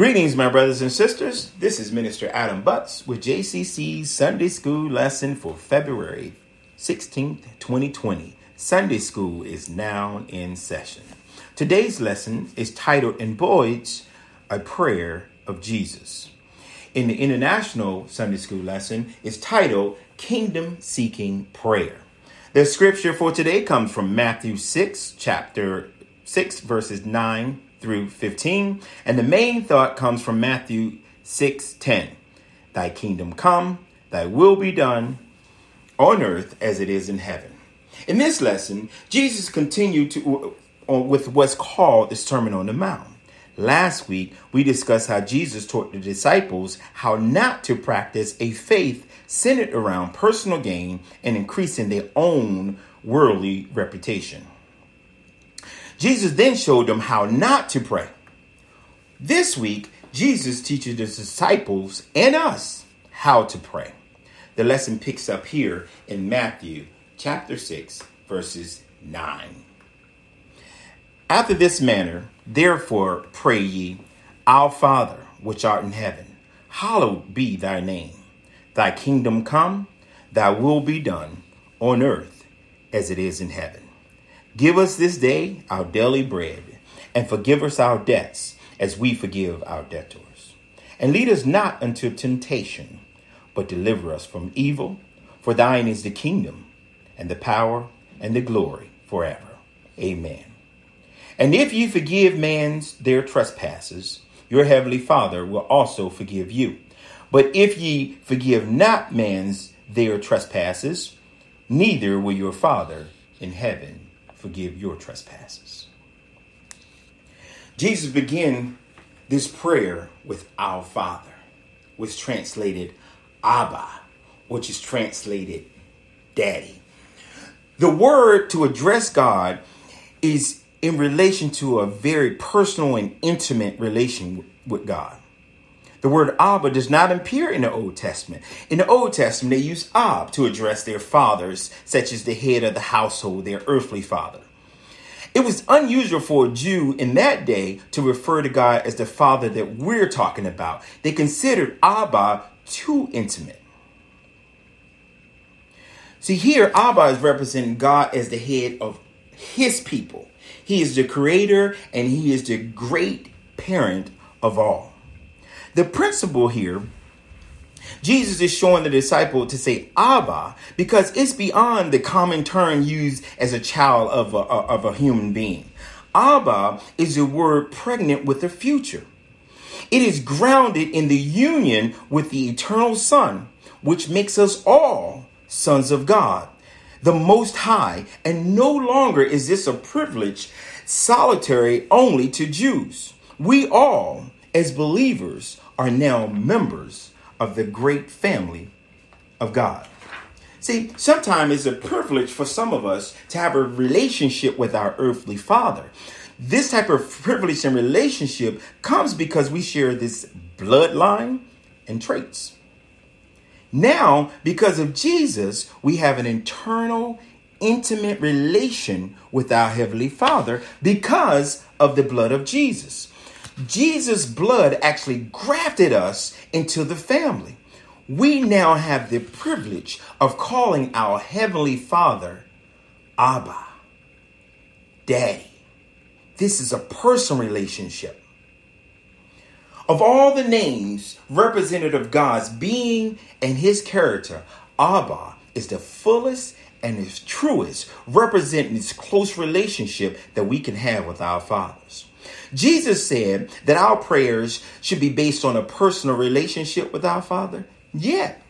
Greetings, my brothers and sisters. This is Minister Adam Butts with JCC's Sunday School lesson for February 16th, 2020. Sunday School is now in session. Today's lesson is titled in Boyd's A Prayer of Jesus. In the International Sunday School lesson is titled Kingdom Seeking Prayer. The scripture for today comes from Matthew 6, chapter 6, verses 9 through 15. And the main thought comes from Matthew 6 10. Thy kingdom come, thy will be done on earth as it is in heaven. In this lesson, Jesus continued to with what's called the Sermon on the Mount. Last week, we discussed how Jesus taught the disciples how not to practice a faith centered around personal gain and increasing their own worldly reputation. Jesus then showed them how not to pray. This week, Jesus teaches the disciples and us how to pray. The lesson picks up here in Matthew chapter 6, verses 9. After this manner, therefore, pray ye, Our Father, which art in heaven, hallowed be thy name. Thy kingdom come, thy will be done, on earth as it is in heaven. Give us this day our daily bread, and forgive us our debts as we forgive our debtors. And lead us not into temptation, but deliver us from evil. For thine is the kingdom, and the power, and the glory forever. Amen. And if ye forgive man's their trespasses, your heavenly Father will also forgive you. But if ye forgive not man's their trespasses, neither will your Father in heaven forgive your trespasses. Jesus began this prayer with Our Father, which translated Abba, which is translated Daddy. The word to address God is in relation to a very personal and intimate relation with God. The word Abba does not appear in the Old Testament. In the Old Testament, they use Ab to address their fathers, such as the head of the household, their earthly father. It was unusual for a Jew in that day to refer to God as the father that we're talking about. They considered Abba too intimate. See, here, Abba is representing God as the head of his people. He is the creator and he is the great parent of all. The principle here, Jesus is showing the disciple to say Abba because it's beyond the common term used as a child of a, of a human being. Abba is a word pregnant with the future. It is grounded in the union with the eternal Son, which makes us all sons of God, the Most High. And no longer is this a privilege solitary only to Jews. We all, as believers, are now members of the great family of God. See, sometimes it's a privilege for some of us to have a relationship with our earthly father. This type of privilege and relationship comes because we share this bloodline and traits. Now, because of Jesus, we have an internal, intimate relation with our Heavenly Father because of the blood of Jesus. Jesus' blood actually grafted us into the family. We now have the privilege of calling our Heavenly Father Abba, Daddy. This is a personal relationship. Of all the names representative of God's being and his character, Abba is the fullest and is truest, representing this close relationship that we can have with our fathers. Jesus said that our prayers should be based on a personal relationship with our Father. Yet,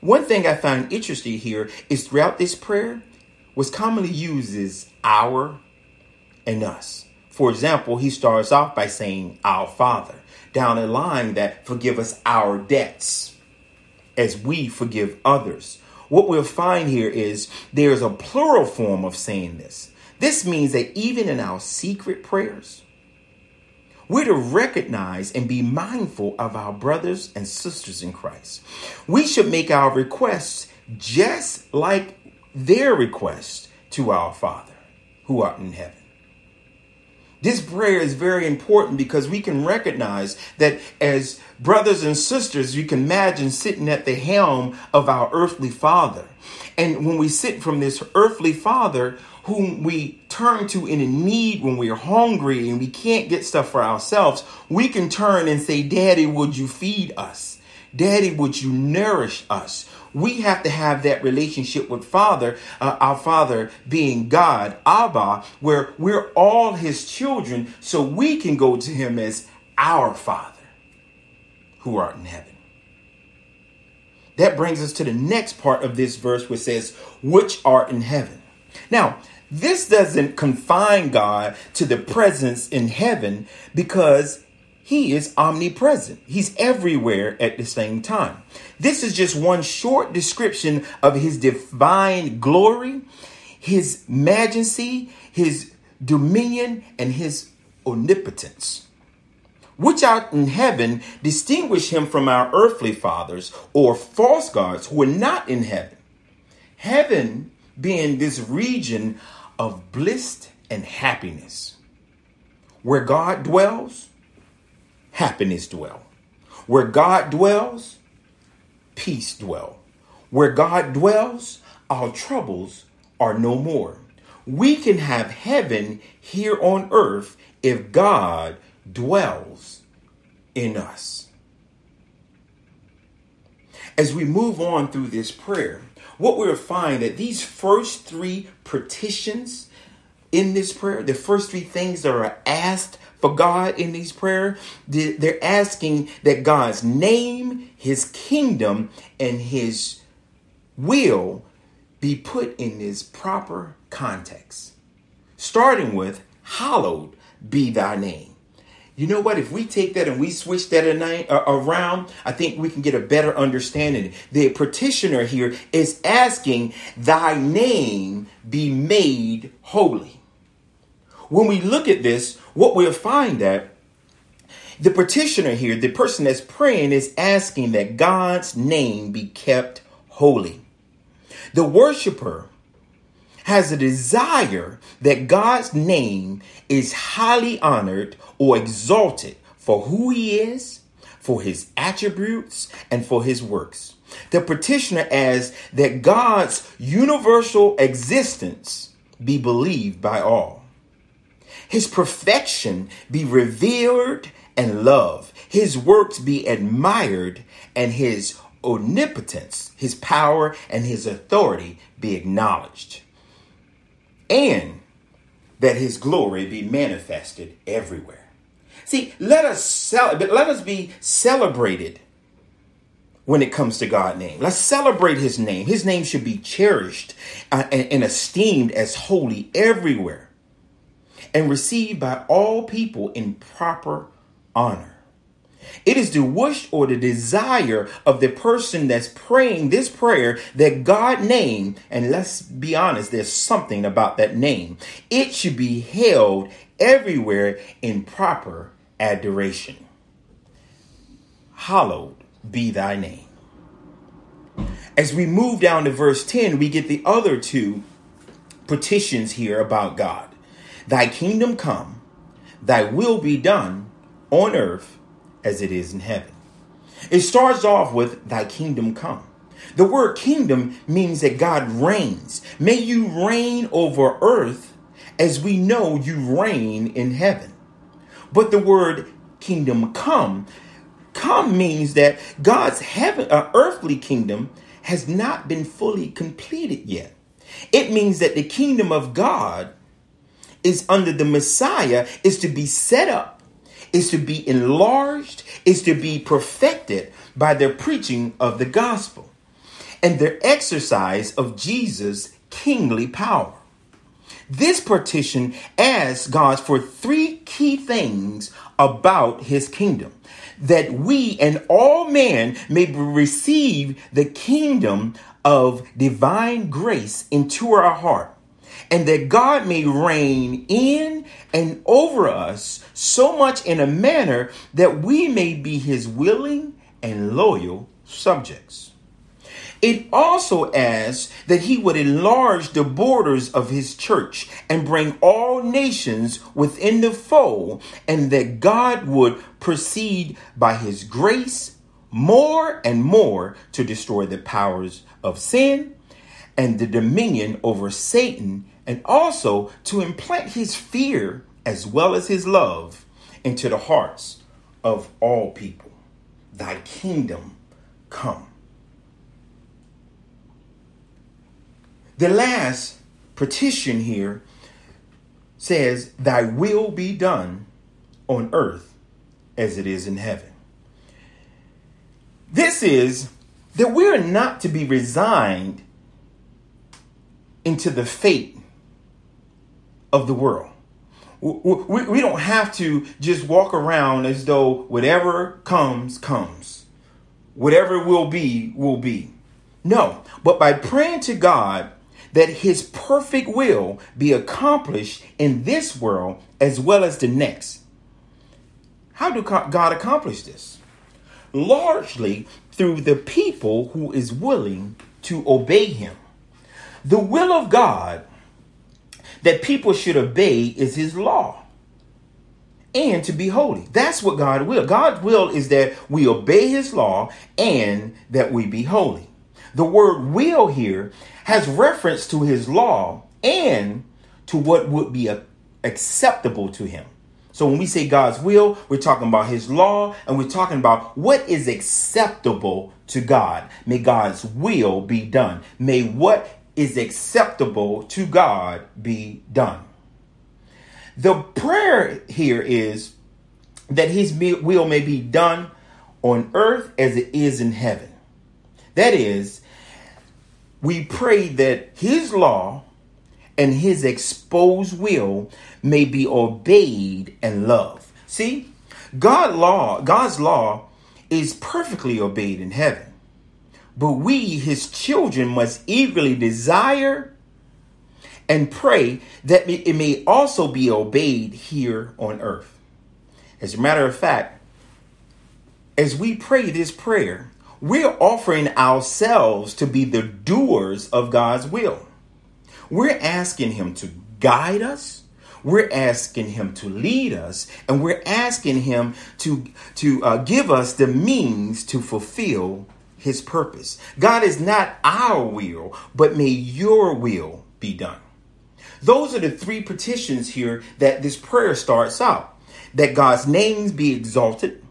one thing I find interesting here is throughout this prayer, what's commonly used is our and us. For example, he starts off by saying, Our Father, down a line that forgive us our debts as we forgive others. What we'll find here is there's a plural form of saying this. This means that even in our secret prayers, we're to recognize and be mindful of our brothers and sisters in Christ. We should make our requests just like their request to our Father who art in heaven. This prayer is very important because we can recognize that as brothers and sisters, you can imagine sitting at the helm of our earthly father. And when we sit from this earthly father, whom we turn to in a need when we're hungry and we can't get stuff for ourselves, we can turn and say, Daddy, would you feed us? Daddy, would you nourish us? We have to have that relationship with Father, uh, our Father being God, Abba, where we're all His children, so we can go to Him as our Father who art in heaven. That brings us to the next part of this verse, which says, Which art in heaven. Now, this doesn't confine God to the presence in heaven because he is omnipresent. He's everywhere at the same time. This is just one short description of his divine glory, his majesty, his dominion, and his omnipotence, which out in heaven distinguish him from our earthly fathers or false gods who are not in heaven. Heaven being this region of bliss and happiness, where God dwells happiness dwell. Where God dwells, peace dwell. Where God dwells, our troubles are no more. We can have heaven here on earth if God dwells in us. As we move on through this prayer, what we'll find that these first three petitions in this prayer, the first three things that are asked for God in these prayer, they're asking that God's name, his kingdom, and his will be put in this proper context. Starting with, hallowed be thy name. You know what? If we take that and we switch that around, I think we can get a better understanding. The petitioner here is asking, Thy name be made holy. When we look at this, what we'll find that the petitioner here, the person that's praying, is asking that God's name be kept holy. The worshiper has a desire that God's name is highly honored or exalted for who he is, for his attributes, and for his works. The petitioner asks that God's universal existence be believed by all. His perfection be revered and loved, his works be admired, and his omnipotence, his power, and his authority be acknowledged, and that his glory be manifested everywhere. See, let us cel- let us be celebrated when it comes to God's name. Let's celebrate his name. His name should be cherished uh, and, and esteemed as holy everywhere and received by all people in proper honor. It is the wish or the desire of the person that's praying this prayer that God name, and let's be honest, there's something about that name. It should be held everywhere in proper adoration. Hallowed be thy name. As we move down to verse 10, we get the other two petitions here about God. Thy kingdom come, thy will be done on earth as it is in heaven. It starts off with thy kingdom come. The word kingdom means that God reigns. May you reign over earth as we know you reign in heaven. But the word kingdom come, come means that God's heaven, uh, earthly kingdom has not been fully completed yet. It means that the kingdom of God is under the Messiah is to be set up, is to be enlarged, is to be perfected by their preaching of the gospel and their exercise of Jesus' kingly power. This petition asks God for three key things about his kingdom that we and all men may receive the kingdom of divine grace into our heart and that God may reign in and over us so much in a manner that we may be his willing and loyal subjects. It also asks that he would enlarge the borders of his church and bring all nations within the fold, and that God would proceed by his grace more and more to destroy the powers of sin and the dominion over Satan, and also to implant his fear as well as his love into the hearts of all people. Thy kingdom come. The last petition here says, Thy will be done on earth as it is in heaven. This is that we're not to be resigned into the fate of the world. We, we don't have to just walk around as though whatever comes, comes. Whatever will be, will be. No, but by praying to God that his perfect will be accomplished in this world as well as the next. How do God accomplish this? Largely through the people who is willing to obey him. The will of God that people should obey is his law and to be holy. That's what God will. God's will is that we obey his law and that we be holy. The word will here has reference to his law and to what would be acceptable to him. So when we say God's will, we're talking about his law and we're talking about what is acceptable to God. May God's will be done. May what is acceptable to God be done. The prayer here is that his will may be done on earth as it is in heaven. That is, we pray that his law and his exposed will may be obeyed and loved. See, God law, God's law is perfectly obeyed in heaven. But we, his children, must eagerly desire and pray that it may also be obeyed here on earth. As a matter of fact, as we pray this prayer, we're offering ourselves to be the doers of God's will. We're asking Him to guide us. We're asking Him to lead us, and we're asking Him to, to uh, give us the means to fulfill his purpose. God is not our will, but may your will be done. Those are the three petitions here that this prayer starts out that God's names be exalted,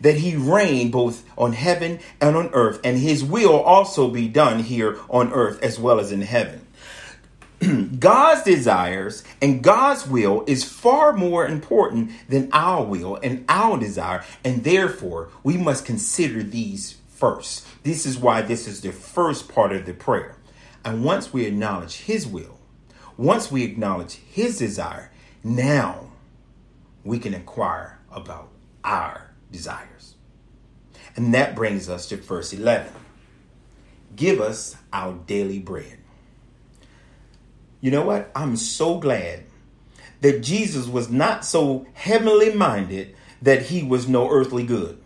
that he reign both on heaven and on earth, and his will also be done here on earth as well as in heaven. God's desires and God's will is far more important than our will and our desire, and therefore we must consider these first. This is why this is the first part of the prayer. And once we acknowledge His will, once we acknowledge His desire, now we can inquire about our desires. And that brings us to verse 11. Give us our daily bread. You know what? I'm so glad that Jesus was not so heavenly minded that he was no earthly good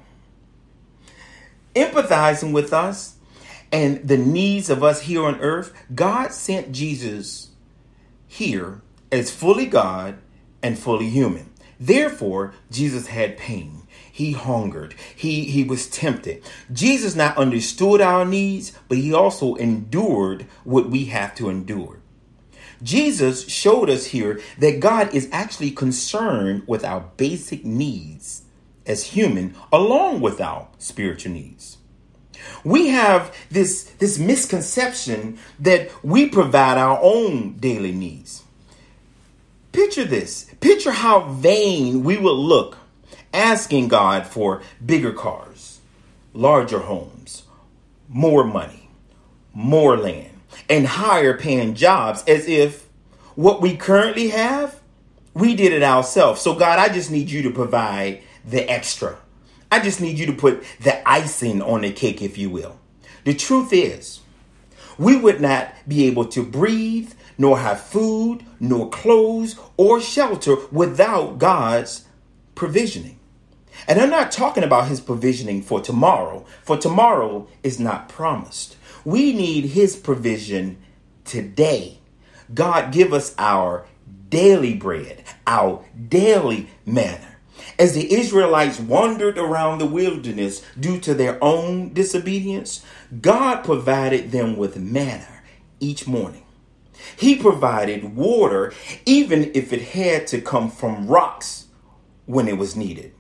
empathizing with us and the needs of us here on earth, God sent Jesus here as fully God and fully human. Therefore, Jesus had pain. He hungered. He, he was tempted. Jesus not understood our needs, but he also endured what we have to endure. Jesus showed us here that God is actually concerned with our basic needs as human along with our spiritual needs. We have this, this misconception that we provide our own daily needs. Picture this. Picture how vain we would look asking God for bigger cars, larger homes, more money, more land, and higher paying jobs as if what we currently have, we did it ourselves. So, God, I just need you to provide the extra. I just need you to put the icing on the cake, if you will. The truth is, we would not be able to breathe, nor have food, nor clothes, or shelter without God's provisioning. And I'm not talking about his provisioning for tomorrow, for tomorrow is not promised. We need his provision today. God, give us our daily bread, our daily manna. As the Israelites wandered around the wilderness due to their own disobedience, God provided them with manna each morning. He provided water even if it had to come from rocks when it was needed.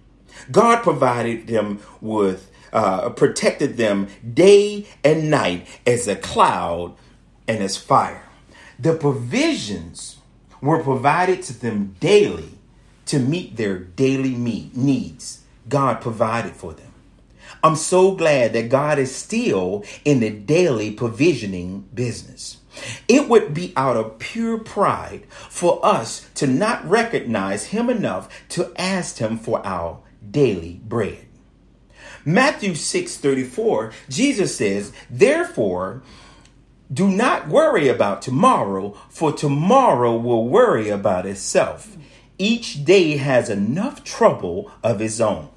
God provided them with, uh, protected them day and night as a cloud and as fire. The provisions were provided to them daily to meet their daily needs. God provided for them. I'm so glad that God is still in the daily provisioning business. It would be out of pure pride for us to not recognize Him enough to ask Him for our daily bread. Matthew 6 34, Jesus says, Therefore, do not worry about tomorrow, for tomorrow will worry about itself. Each day has enough trouble of its own.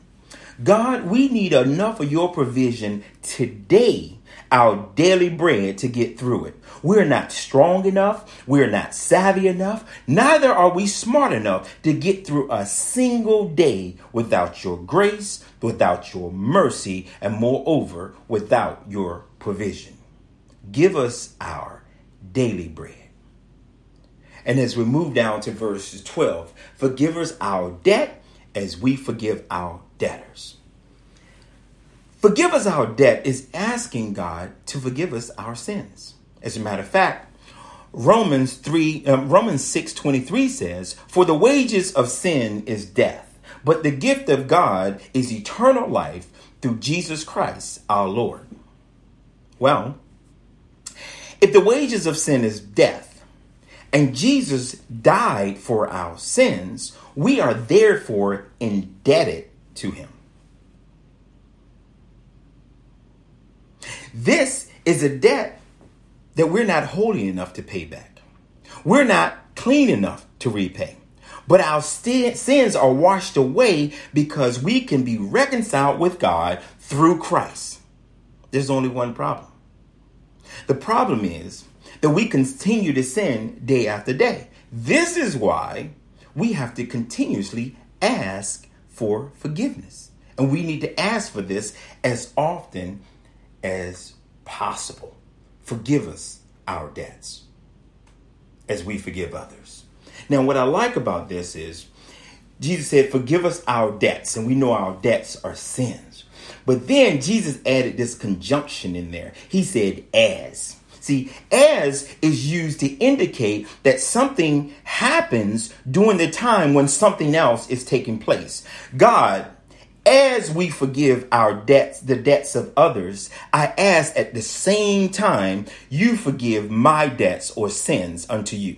God, we need enough of your provision today, our daily bread, to get through it. We're not strong enough. We're not savvy enough. Neither are we smart enough to get through a single day without your grace, without your mercy, and moreover, without your provision. Give us our daily bread. And as we move down to verses 12, forgive us our debt as we forgive our debtors. Forgive us our debt is asking God to forgive us our sins. As a matter of fact, Romans 3 um, Romans 6:23 says, "For the wages of sin is death, but the gift of God is eternal life through Jesus Christ our Lord." Well, if the wages of sin is death, and Jesus died for our sins, we are therefore indebted to him. This is a debt that we're not holy enough to pay back. We're not clean enough to repay. But our st- sins are washed away because we can be reconciled with God through Christ. There's only one problem. The problem is that we continue to sin day after day. This is why we have to continuously ask for forgiveness. And we need to ask for this as often as possible. Forgive us our debts as we forgive others. Now, what I like about this is Jesus said, Forgive us our debts, and we know our debts are sins. But then Jesus added this conjunction in there. He said, As. See, as is used to indicate that something happens during the time when something else is taking place. God as we forgive our debts, the debts of others, I ask at the same time you forgive my debts or sins unto you.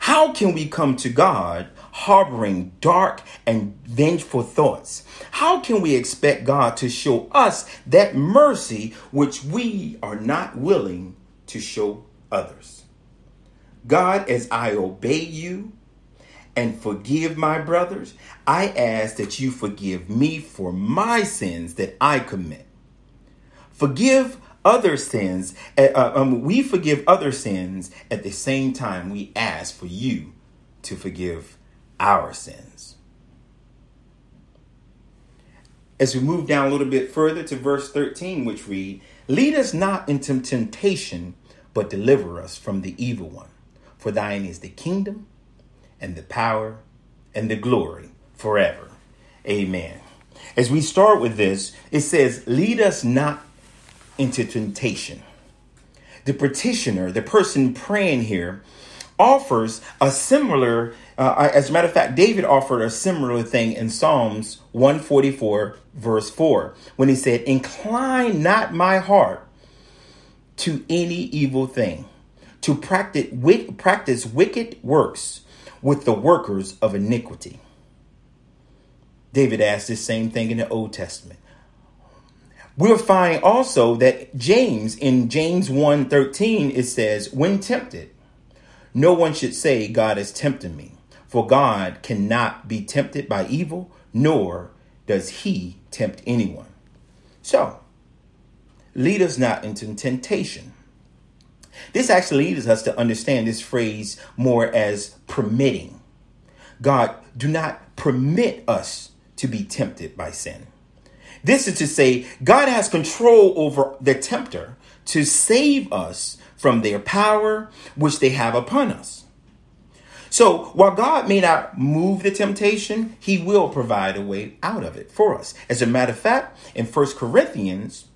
How can we come to God harboring dark and vengeful thoughts? How can we expect God to show us that mercy which we are not willing to show others? God, as I obey you, and forgive my brothers, I ask that you forgive me for my sins that I commit. Forgive other sins. Uh, uh, um, we forgive other sins at the same time we ask for you to forgive our sins. As we move down a little bit further to verse 13, which read, Lead us not into temptation, but deliver us from the evil one. For thine is the kingdom and the power and the glory forever. Amen. As we start with this, it says, Lead us not into temptation. The petitioner, the person praying here, offers a similar, uh, as a matter of fact, David offered a similar thing in Psalms 144, verse 4, when he said, Incline not my heart to any evil thing, to practice, practice wicked works with the workers of iniquity. David asked the same thing in the Old Testament. We'll find also that James in James 1:13 it says, "When tempted, no one should say God is tempting me, for God cannot be tempted by evil, nor does he tempt anyone. So, lead us not into temptation. This actually leads us to understand this phrase more as permitting. God, do not permit us to be tempted by sin. This is to say, God has control over the tempter to save us from their power which they have upon us. So while God may not move the temptation, he will provide a way out of it for us. As a matter of fact, in 1 Corinthians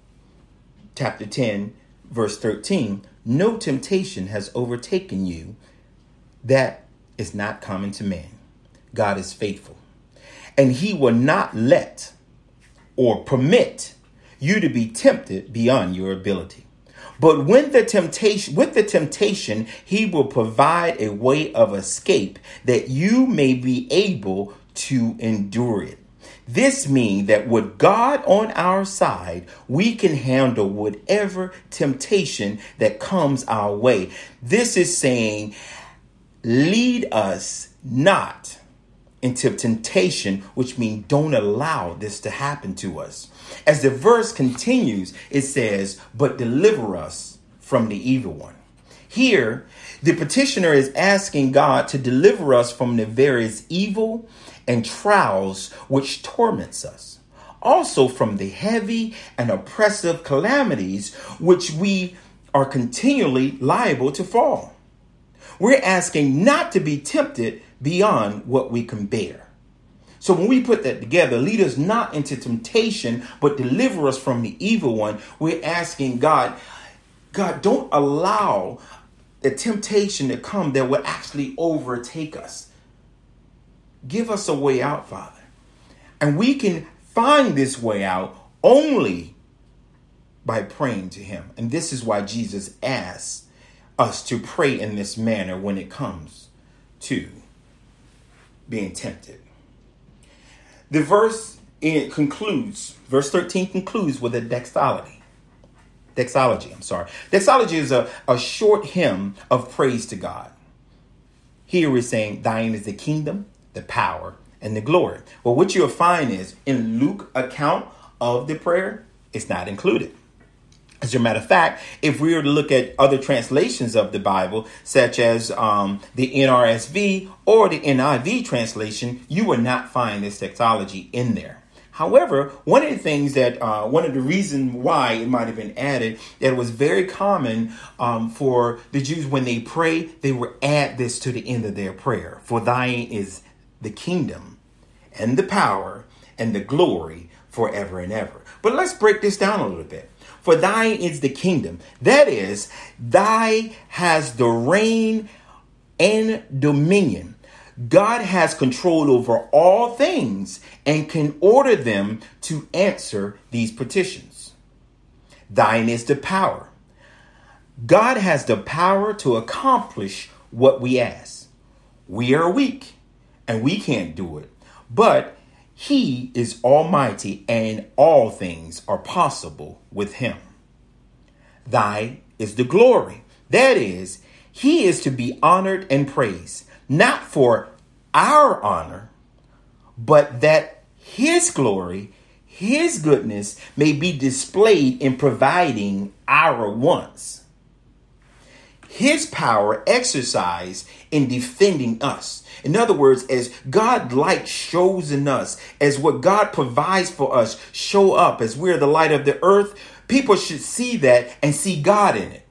chapter 10, verse 13, no temptation has overtaken you that is not common to man. God is faithful. And he will not let or permit you to be tempted beyond your ability. But when the temptation, with the temptation, he will provide a way of escape that you may be able to endure it. This means that with God on our side, we can handle whatever temptation that comes our way. This is saying, lead us not into temptation, which means don't allow this to happen to us. As the verse continues, it says, but deliver us from the evil one. Here, the petitioner is asking God to deliver us from the various evil and trials which torments us. Also from the heavy and oppressive calamities which we are continually liable to fall. We're asking not to be tempted beyond what we can bear. So when we put that together, lead us not into temptation, but deliver us from the evil one. We're asking God, God, don't allow the temptation to come that will actually overtake us. Give us a way out, Father. And we can find this way out only by praying to Him. And this is why Jesus asks us to pray in this manner when it comes to being tempted. The verse it concludes, verse 13 concludes with a doxology. Doxology, I'm sorry. Doxology is a, a short hymn of praise to God. Here we're saying, Thine is the kingdom, the power, and the glory. Well, what you'll find is in Luke account of the prayer, it's not included. As a matter of fact, if we were to look at other translations of the Bible, such as um, the NRSV or the NIV translation, you will not find this doxology in there. However, one of the things that, uh, one of the reasons why it might have been added, that was very common um, for the Jews when they pray, they would add this to the end of their prayer. For thine is the kingdom and the power and the glory forever and ever. But let's break this down a little bit. For thine is the kingdom. That is, thy has the reign and dominion. God has control over all things and can order them to answer these petitions. Thine is the power. God has the power to accomplish what we ask. We are weak and we can't do it, but he is almighty, and all things are possible with him. Thy is the glory. That is, he is to be honored and praised, not for our honor, but that his glory, his goodness may be displayed in providing our wants his power exercised in defending us. In other words, as God light shows in us, as what God provides for us show up as we're the light of the earth, people should see that and see God in it.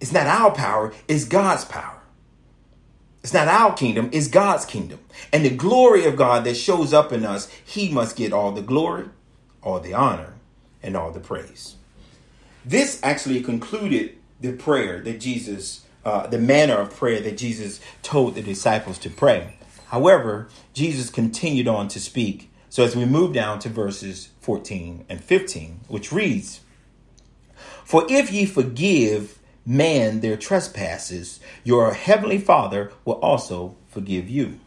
It's not our power, it's God's power. It's not our kingdom, it's God's kingdom. And the glory of God that shows up in us, he must get all the glory, all the honor, and all the praise. This actually concluded the prayer that Jesus, uh, the manner of prayer that Jesus told the disciples to pray. However, Jesus continued on to speak. So as we move down to verses 14 and 15, which reads, For if ye forgive man their trespasses, your heavenly Father will also forgive you.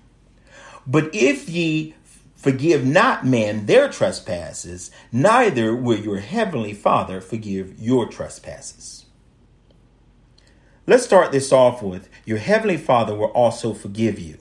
But if ye forgive not men their trespasses, neither will your heavenly Father forgive your trespasses. Let's start this off with Your Heavenly Father will also forgive you.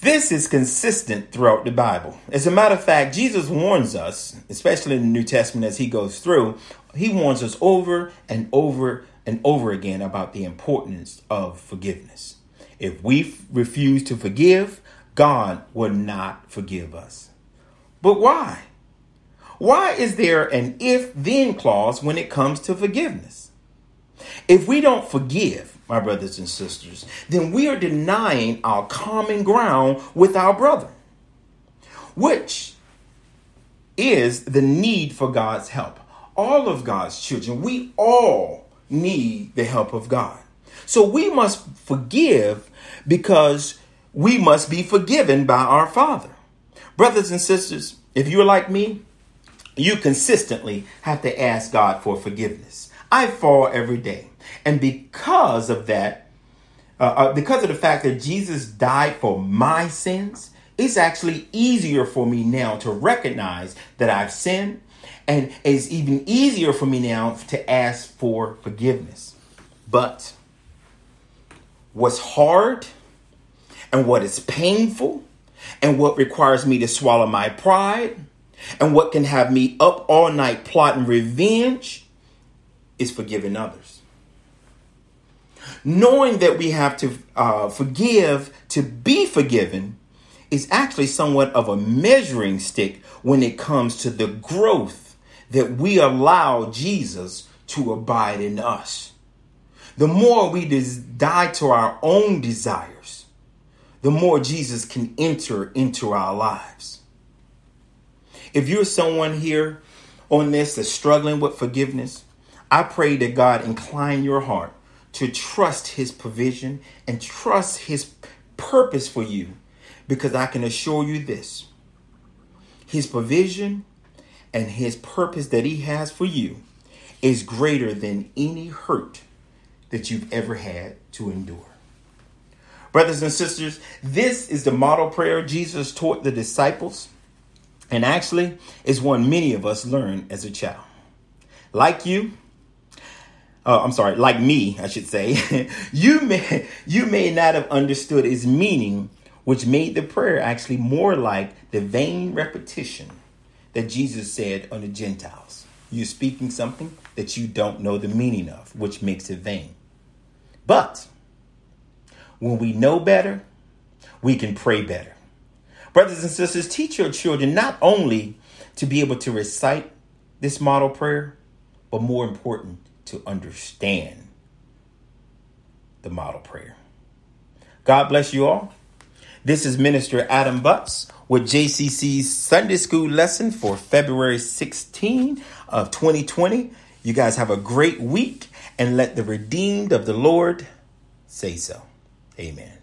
This is consistent throughout the Bible. As a matter of fact, Jesus warns us, especially in the New Testament as he goes through, he warns us over and over and over again about the importance of forgiveness. If we refuse to forgive, God will not forgive us. But why? Why is there an if then clause when it comes to forgiveness? If we don't forgive, my brothers and sisters, then we are denying our common ground with our brother, which is the need for God's help. All of God's children, we all need the help of God. So we must forgive because we must be forgiven by our Father. Brothers and sisters, if you're like me, you consistently have to ask God for forgiveness. I fall every day. And because of that, uh, uh, because of the fact that Jesus died for my sins, it's actually easier for me now to recognize that I've sinned. And it's even easier for me now to ask for forgiveness. But what's hard and what is painful and what requires me to swallow my pride and what can have me up all night plotting revenge is forgiving others. Knowing that we have to uh, forgive to be forgiven is actually somewhat of a measuring stick when it comes to the growth that we allow Jesus to abide in us. The more we des- die to our own desires, the more Jesus can enter into our lives. If you're someone here on this that's struggling with forgiveness, I pray that God incline your heart to trust his provision and trust his purpose for you because I can assure you this. His provision and his purpose that he has for you is greater than any hurt that you've ever had to endure. Brothers and sisters, this is the model prayer Jesus taught the disciples, and actually is one many of us learned as a child. Like you, uh, I'm sorry, like me, I should say, you may you may not have understood its meaning, which made the prayer actually more like the vain repetition that Jesus said on the Gentiles. You're speaking something that you don't know the meaning of, which makes it vain. But when we know better, we can pray better. Brothers and sisters, teach your children not only to be able to recite this model prayer, but more important, to understand the model prayer. God bless you all. This is Minister Adam Butts with JCC's Sunday School lesson for February 16 of 2020. You guys have a great week and let the redeemed of the Lord say so. Amen.